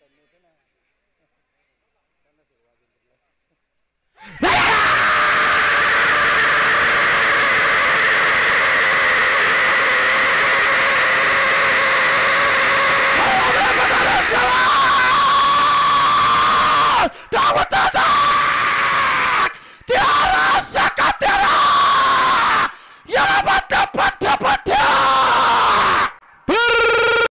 તને છે ને